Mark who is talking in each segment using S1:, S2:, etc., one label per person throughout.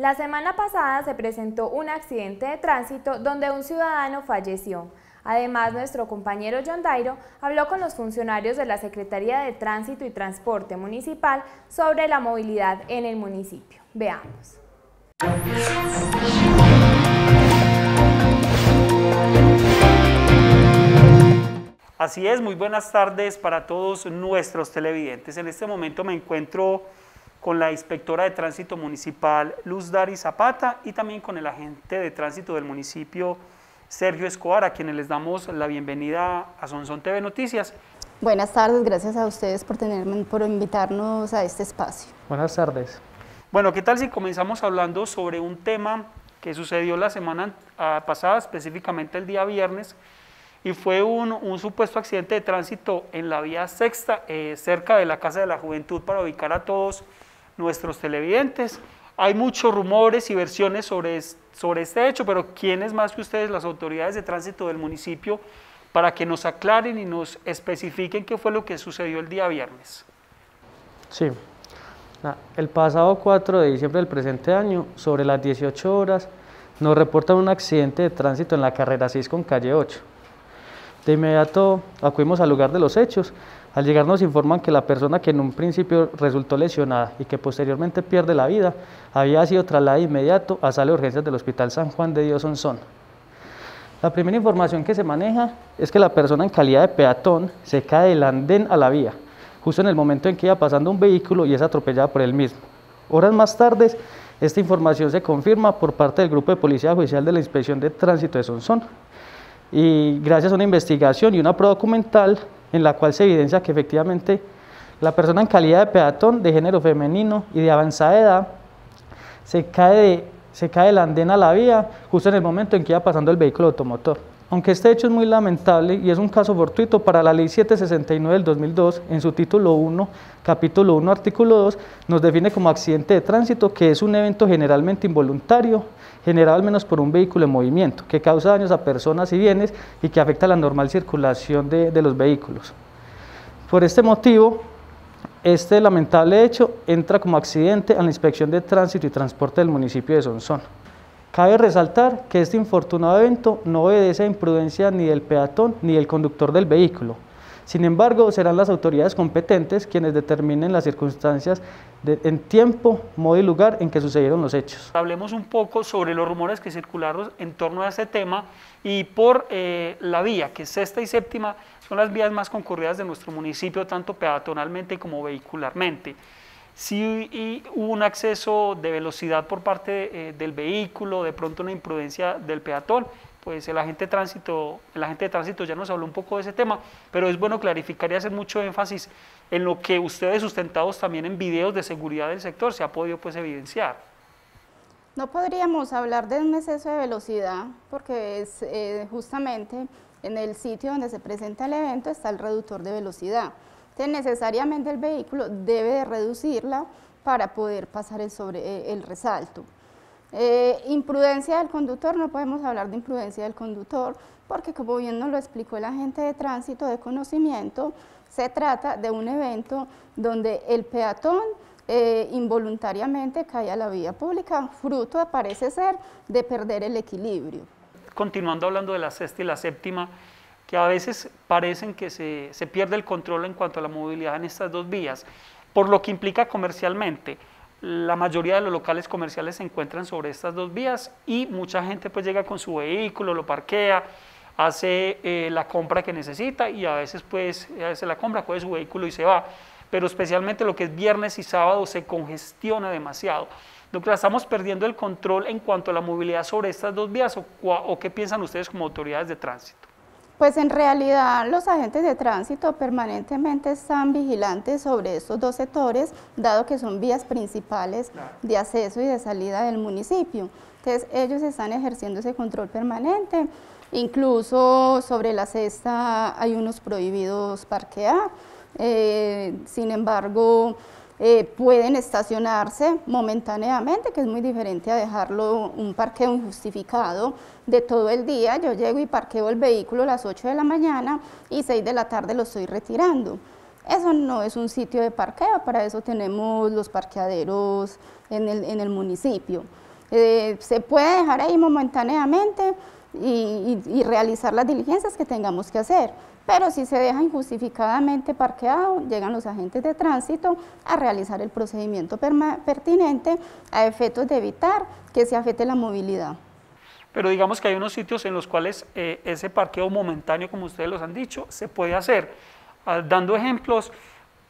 S1: La semana pasada se presentó un accidente de tránsito donde un ciudadano falleció. Además, nuestro compañero John Dairo habló con los funcionarios de la Secretaría de Tránsito y Transporte Municipal sobre la movilidad en el municipio. Veamos.
S2: Así es, muy buenas tardes para todos nuestros televidentes. En este momento me encuentro con la inspectora de tránsito municipal Luz Dari Zapata y también con el agente de tránsito del municipio Sergio Escobar, a quienes les damos la bienvenida a Sonson TV Noticias.
S3: Buenas tardes, gracias a ustedes por, tenerme, por invitarnos a este espacio.
S4: Buenas tardes.
S2: Bueno, ¿qué tal si comenzamos hablando sobre un tema que sucedió la semana pasada, específicamente el día viernes, y fue un, supuesto accidente de tránsito en la vía sexta, eh, cerca de la Casa de la Juventud, para ubicar a todos nuestros televidentes. Hay muchos rumores y versiones sobre, sobre este hecho, pero ¿quiénes más que ustedes, las autoridades de tránsito del municipio, para que nos aclaren y nos especifiquen qué fue lo que sucedió el día viernes?
S4: Sí, el pasado 4 de diciembre del presente año, sobre las 18 horas, nos reportan un accidente de tránsito en la carrera 6 con calle 8 de inmediato acudimos al lugar de los hechos. Al llegar nos informan que la persona que en un principio resultó lesionada y que posteriormente pierde la vida había sido trasladada de inmediato a sala de urgencias del Hospital San Juan de Dios Onzón. La primera información que se maneja es que la persona en calidad de peatón se cae del andén a la vía, justo en el momento en que iba pasando un vehículo y es atropellada por él mismo. Horas más tarde, esta información se confirma por parte del Grupo de Policía Judicial de la Inspección de Tránsito de Sonsón, y gracias a una investigación y una prueba documental en la cual se evidencia que efectivamente la persona en calidad de peatón de género femenino y de avanzada edad se cae, de, se cae a la vía justo en el momento en que iba pasando el vehículo automotor. Aunque este hecho es muy lamentable y es un caso fortuito para la Ley 769 del 2002, en su título 1, capítulo 1, artículo 2, nos define como accidente de tránsito que es un evento generalmente involuntario, generado al menos por un vehículo en movimiento, que causa daños a personas y bienes y que afecta la normal circulación de, de los vehículos. Por este motivo, este lamentable hecho entra como accidente a la Inspección de Tránsito y Transporte del municipio de Sonsón. Cabe resaltar que este infortunado evento no obedece a imprudencia ni del peatón ni del conductor del vehículo. Sin embargo, serán las autoridades competentes quienes determinen las circunstancias en tiempo, modo y lugar en que sucedieron los hechos.
S2: Hablemos un poco sobre los rumores que circularon en torno a este tema y por eh, la vía, que sexta y séptima son las vías más concurridas de nuestro municipio, tanto peatonalmente como vehicularmente si hubo un acceso de velocidad por parte eh, del vehículo, de pronto una imprudencia del peatón, pues el agente, de tránsito, el agente de tránsito ya nos habló un poco de ese tema, pero es bueno clarificar y hacer mucho énfasis en lo que ustedes sustentados también en videos de seguridad del sector se ha podido pues evidenciar.
S3: No podríamos hablar de un exceso de velocidad porque es eh, justamente en el sitio donde se presenta el evento está el reductor de velocidad necesariamente el vehículo debe de reducirla para poder pasar el, sobre, eh, el resalto. Eh, imprudencia del conductor, no podemos hablar de imprudencia del conductor, porque como bien nos lo explicó el agente de tránsito de conocimiento, se trata de un evento donde el peatón eh, involuntariamente cae a la vía pública, fruto parece ser de perder el equilibrio.
S2: Continuando hablando de la sexta y la séptima, que a veces parecen que se, pierde el control en cuanto a la movilidad en estas dos vías, por lo que implica comercialmente. La mayoría de los locales comerciales se encuentran sobre estas dos vías y mucha gente pues llega con su vehículo, lo parquea, hace eh, la compra que necesita y a veces pues hace la compra, coge su vehículo y se va. Pero especialmente lo que es viernes y sábado se congestiona demasiado. Doctora, ¿estamos perdiendo el control en cuanto a la movilidad sobre estas dos vías o, o qué piensan ustedes como autoridades de tránsito?
S3: Pues en realidad los agentes de tránsito permanentemente están vigilantes sobre estos dos sectores, dado que son vías principales de acceso y de salida del municipio. Entonces ellos están ejerciendo ese control permanente, incluso sobre la cesta hay unos prohibidos parquear, eh, sin embargo eh, pueden estacionarse momentáneamente, que es muy diferente a dejarlo un parqueo injustificado de todo el día. Yo llego y parqueo el vehículo a las 8 de la mañana y 6 de la tarde lo estoy retirando. Eso no es un sitio de parqueo, para eso tenemos los parqueaderos en el, en el municipio. Eh, se puede dejar ahí momentáneamente y, realizar las diligencias que tengamos que hacer. Pero si se deja injustificadamente parqueado, llegan los agentes de tránsito a realizar el procedimiento pertinente a efectos de evitar que se afecte la movilidad.
S2: Pero digamos que hay unos sitios en los cuales eh, ese parqueo momentáneo, como ustedes los han dicho, se puede hacer. Ah, dando ejemplos,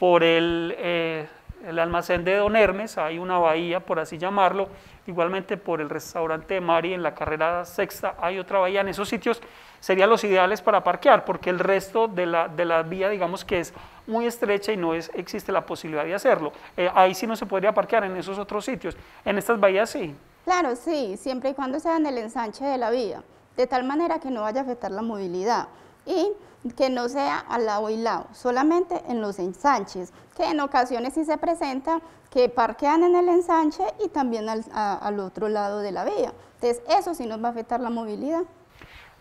S2: por el, eh, el almacén de Don Hermes, hay una bahía, por así llamarlo, igualmente por el restaurante de Mari en la carrera sexta hay otra bahía, en esos sitios serían los ideales para parquear, porque el resto de la, de la vía digamos que es muy estrecha y no es, existe la posibilidad de hacerlo. Eh, ahí sí no se podría parquear, en esos otros sitios, en estas bahías sí.
S3: Claro, sí, siempre y cuando sea en el ensanche de la vía, de tal manera que no vaya a afectar la movilidad y que no sea al lado y lado, solamente en los ensanches, que en ocasiones sí se presenta que parquean en el ensanche y también al, otro lado de la vía. Entonces, eso sí nos va a afectar la movilidad.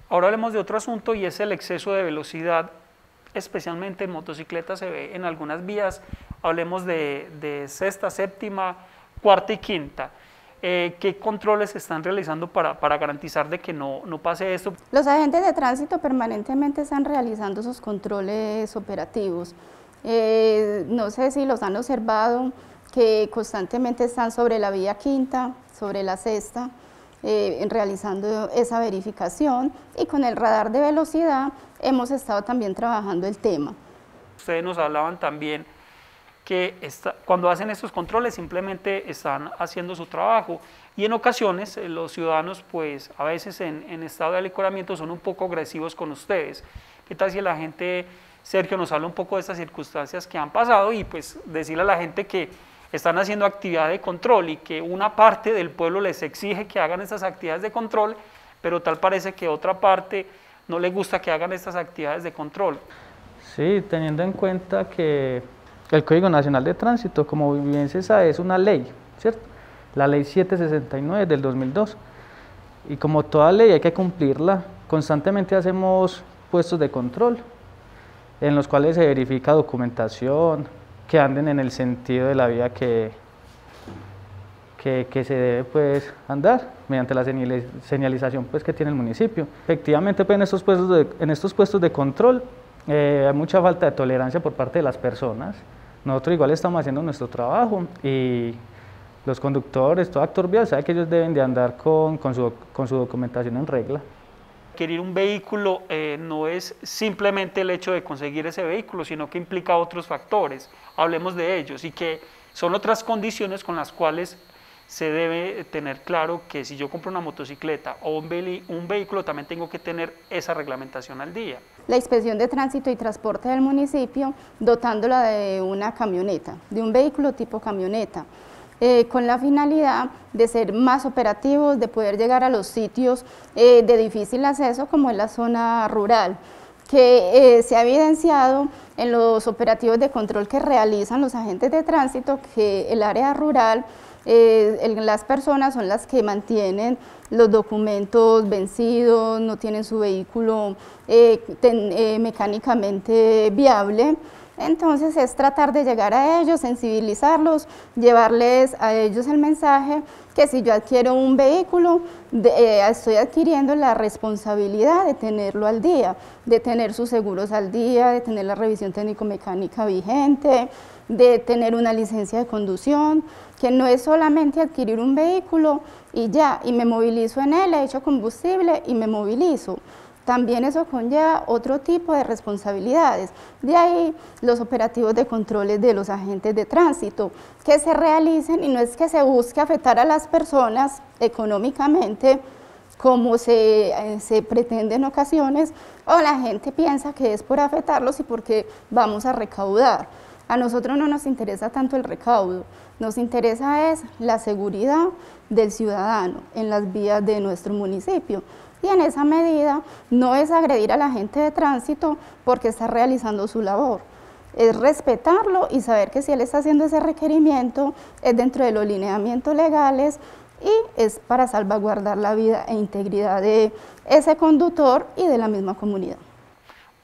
S2: Ahora hablemos de otro asunto y es el exceso de velocidad, especialmente en motocicletas se ve en algunas vías, hablemos de, de sexta, séptima, cuarta y quinta. Eh, ¿qué controles se están realizando para, garantizar de que no, pase esto?
S3: Los agentes de tránsito permanentemente están realizando esos controles operativos. Eh, no sé si los han observado, que constantemente están sobre la vía quinta, sobre la sexta, eh, realizando esa verificación y con el radar de velocidad hemos estado también trabajando el tema.
S2: Ustedes nos hablaban también que cuando hacen estos controles simplemente están haciendo su trabajo y en ocasiones eh, los ciudadanos pues a veces en, estado de alicoramiento son un poco agresivos con ustedes. ¿Qué tal si la gente, Sergio, nos habla un poco de estas circunstancias que han pasado y pues decirle a la gente que están haciendo actividad de control y que una parte del pueblo les exige que hagan estas actividades de control, pero tal parece que otra parte no le gusta que hagan estas actividades de control.
S4: Sí, teniendo en cuenta que el Código Nacional de Tránsito, como bien se sabe, es una ley, ¿cierto? La ley 769 del 2002. Y como toda ley hay que cumplirla, constantemente hacemos puestos de control en los cuales se verifica documentación, que anden en el sentido de la vía que, que, se debe pues, andar mediante la señalización pues, que tiene el municipio. Efectivamente, pues, en, estos puestos de, en estos puestos de control eh, hay mucha falta de tolerancia por parte de las personas. Nosotros igual estamos haciendo nuestro trabajo y los conductores, todo actor vial sabe que ellos deben de andar con, con, su, con su, documentación en regla.
S2: Adquirir un vehículo eh, no es simplemente el hecho de conseguir ese vehículo, sino que implica otros factores, hablemos de ellos, y que son otras condiciones con las cuales se debe tener claro que si yo compro una motocicleta o un, un, vehículo, también tengo que tener esa reglamentación al día.
S3: La inspección de tránsito y transporte del municipio dotándola de una camioneta, de un vehículo tipo camioneta, eh, con la finalidad de ser más operativos, de poder llegar a los sitios eh, de difícil acceso como es la zona rural que eh, se ha evidenciado en los operativos de control que realizan los agentes de tránsito que el área rural eh, las personas son las que mantienen los documentos vencidos, no tienen su vehículo eh, eh, mecánicamente viable. Entonces es tratar de llegar a ellos, sensibilizarlos, llevarles a ellos el mensaje que si yo adquiero un vehículo, estoy adquiriendo la responsabilidad de tenerlo al día, de tener sus seguros al día, de tener la revisión técnico-mecánica vigente, de tener una licencia de conducción, que no es solamente adquirir un vehículo y ya, y me movilizo en él, he hecho combustible y me movilizo. También eso conlleva otro tipo de responsabilidades. De ahí los operativos de controles de los agentes de tránsito que se realicen y no es que se busque afectar a las personas económicamente como se, eh, se pretende en ocasiones, o la gente piensa que es por afectarlos y porque vamos a recaudar. A nosotros no nos interesa tanto el recaudo, nos interesa es la seguridad del ciudadano en las vías de nuestro municipio. Y en esa medida no es agredir a la gente de tránsito porque está realizando su labor, es respetarlo y saber que si él está haciendo ese requerimiento es dentro de los lineamientos legales y es para salvaguardar la vida e integridad de ese conductor y de la misma comunidad.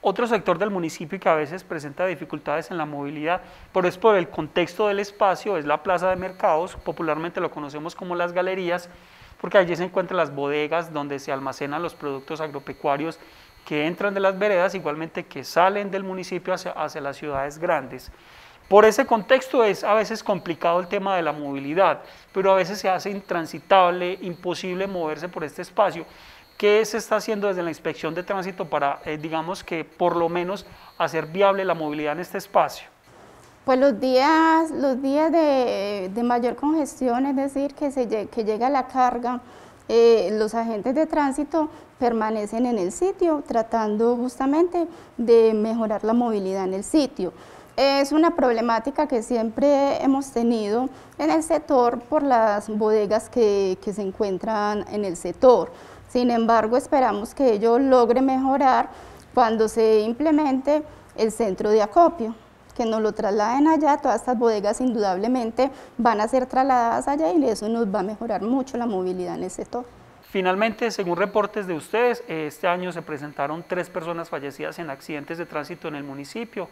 S2: Otro sector del municipio que a veces presenta dificultades en la movilidad, pero es por el contexto del espacio, es la plaza de mercados, popularmente lo conocemos como las galerías, porque allí se encuentran las bodegas donde se almacenan los productos agropecuarios que entran de las veredas, igualmente que salen del municipio hacia, hacia las ciudades grandes. Por ese contexto es a veces complicado el tema de la movilidad, pero a veces se hace intransitable, imposible moverse por este espacio. ¿Qué se está haciendo desde la inspección de tránsito para, eh, digamos que por lo menos hacer viable la movilidad en este espacio?
S3: Pues los días, los días de, mayor congestión, es decir, que, llega la carga, eh, los agentes de tránsito permanecen en el sitio tratando justamente de mejorar la movilidad en el sitio. Es una problemática que siempre hemos tenido en el sector por las bodegas que, que se encuentran en el sector. Sin embargo, esperamos que ello logre mejorar cuando se implemente el centro de acopio que nos lo trasladen allá, todas estas bodegas indudablemente van a ser trasladadas allá y eso nos va a mejorar mucho la movilidad en el sector.
S2: Finalmente, según reportes de ustedes, este año se presentaron tres personas fallecidas en accidentes de tránsito en el municipio.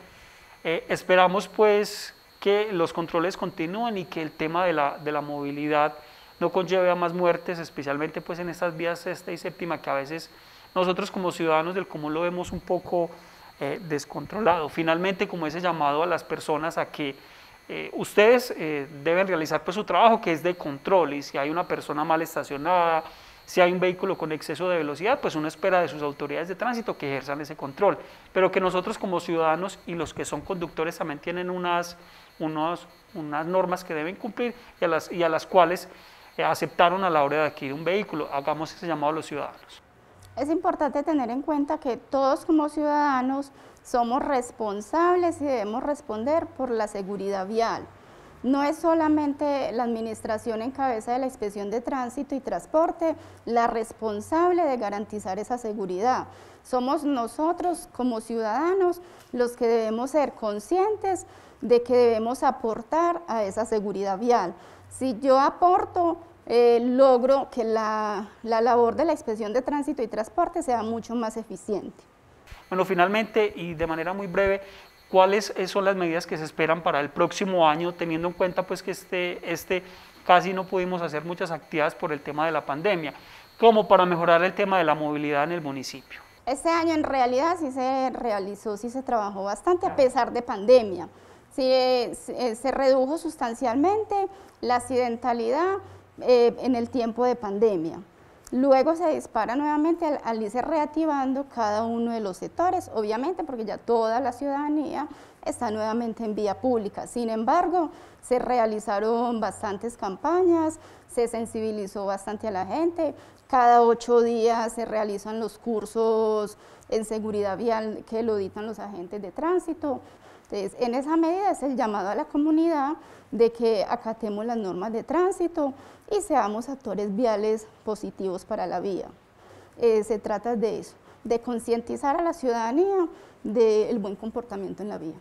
S2: Eh, esperamos pues que los controles continúen y que el tema de la, de la movilidad no conlleve a más muertes, especialmente pues en estas vías sexta y séptima que a veces nosotros como ciudadanos del común lo vemos un poco eh, descontrolado. Finalmente, como ese llamado a las personas a que eh, ustedes eh, deben realizar pues, su trabajo que es de control y si hay una persona mal estacionada, si hay un vehículo con exceso de velocidad, pues uno espera de sus autoridades de tránsito que ejerzan ese control, pero que nosotros como ciudadanos y los que son conductores también tienen unas, unos, unas normas que deben cumplir y a las, y a las cuales aceptaron a la hora de adquirir un vehículo. Hagamos ese llamado a los ciudadanos.
S3: Es importante tener en cuenta que todos como ciudadanos somos responsables y debemos responder por la seguridad vial. No es solamente la administración en cabeza de la inspección de tránsito y transporte la responsable de garantizar esa seguridad. Somos nosotros como ciudadanos los que debemos ser conscientes de que debemos aportar a esa seguridad vial. Si yo aporto eh, logro que la, labor de la inspección de tránsito y transporte sea mucho más eficiente.
S2: Bueno, finalmente y de manera muy breve, ¿cuáles son las medidas que se esperan para el próximo año, teniendo en cuenta pues que este, este casi no pudimos hacer muchas actividades por el tema de la pandemia, como para mejorar el tema de la movilidad en el municipio?
S3: Este año en realidad sí se realizó, sí se trabajó bastante a pesar de pandemia. Sí, eh, se redujo sustancialmente la accidentalidad, eh, en el tiempo de pandemia. Luego se dispara nuevamente al, irse reactivando cada uno de los sectores, obviamente porque ya toda la ciudadanía está nuevamente en vía pública. Sin embargo, se realizaron bastantes campañas, se sensibilizó bastante a la gente, cada ocho días se realizan los cursos en seguridad vial que lo dictan los agentes de tránsito. Entonces, en esa medida es el llamado a la comunidad de que acatemos las normas de tránsito y seamos actores viales positivos para la vía. Eh, se trata de eso, de concientizar a la ciudadanía del buen comportamiento en la vía.